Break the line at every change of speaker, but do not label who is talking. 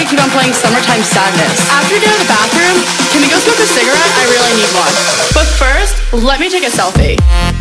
they keep on playing Summertime Sadness. After you get out of the bathroom, can we go smoke a cigarette? I really need one. But first, let me take a selfie.